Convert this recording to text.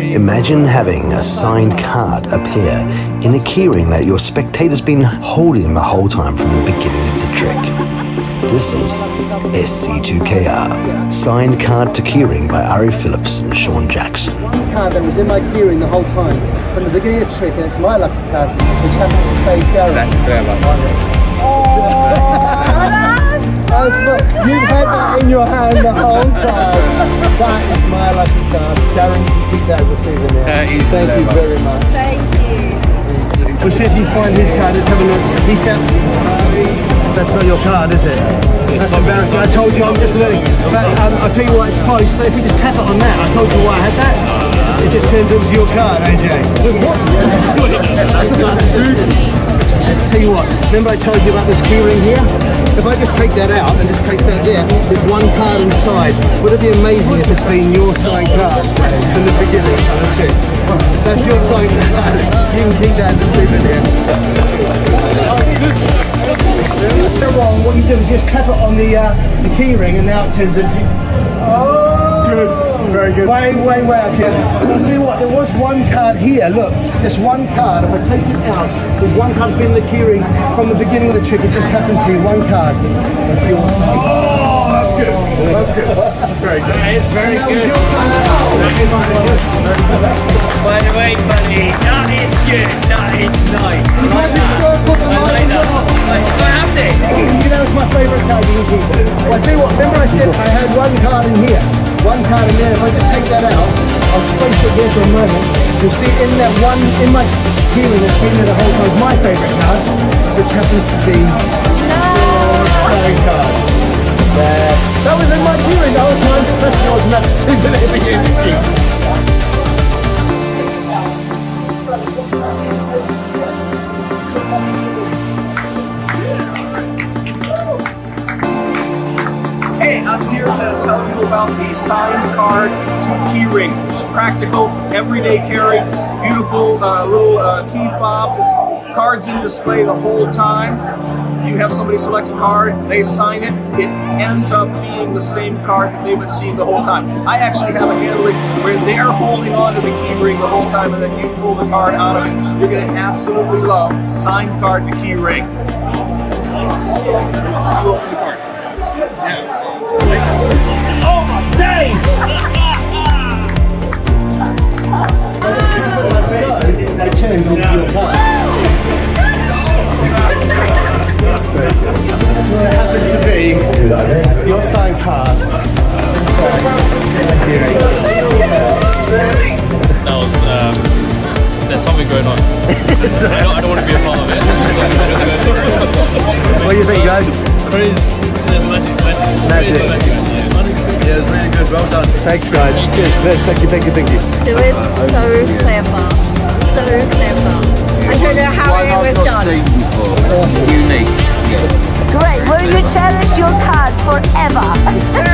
Imagine having a signed card appear in a keyring that your spectator's been holding the whole time from the beginning of the trick. This is SC2KR, signed card to keyring by Ari Phillips and Sean Jackson. card that was in my keyring the whole time from the beginning of the trick, and it's my lucky card, which happens to say Darren. That's clever. Oh, smart. You've had that in your hand the whole time. That is my lucky card. Darren, you can keep that as a souvenir. Thank you very much. Thank you. We'll see if you find his card. Let's have a look. He found. That's not your card, is it? That's embarrassing. I told you I'm just learning. But, um, I'll tell you what, it's close. But if you just tap it on that, I told you why I had that. It just turns into your card, AJ. Let's tell you what. Remember I told you about this keyring here? If I just take that out and just place that there, there's one card inside. Would it be amazing if it's been your signed card from the beginning? That's it. That's your signed card. You can keep that as a souvenir. They're wrong. What you do is just tap it on the uh, the key ring and now it turns into. Oh! Good. Very good. Way, way, way out here. I'll tell you what, there was one card here. Look, there's one card. If I take it out, there's one card that's been in the key ring from the beginning of the trick. It just happens to be one card. That's your sign. Oh, that's good. That's good. Very good. That is very That was good. your sign. By the way, buddy, that is good. That is nice. Card in there. If I just take that out, I'll space it there for a moment. You'll see in that one, in my keyring that's been there the whole time, my favourite card, which happens to be your starring card. There. That was in my keyring the whole time. That's the signed card to keyring. It's practical, everyday carry, beautiful uh, little uh, key fob, cards in display the whole time. You have somebody select a card, they sign it, it ends up being the same card that they've been seeing the whole time. I actually have a handling where they're holding on to the keyring the whole time and then you pull the card out of it. You're going to absolutely love signed card to keyring. You open the card. Oh, Dave! That turns into your card. So it happens to be your signed card. That was, um, there's something going on. I, don't, I don't want to be a part of it. What do you think, guys? Yeah, magic, magic. Magic. Crazy magic. Yeah, magic. Yeah, it's really good. Well done. Thanks, guys. Cheers. Thank you, thank you, thank you. It was so clever. So clever. I don't know how it was done. Unique. Great. Will you cherish your card forever?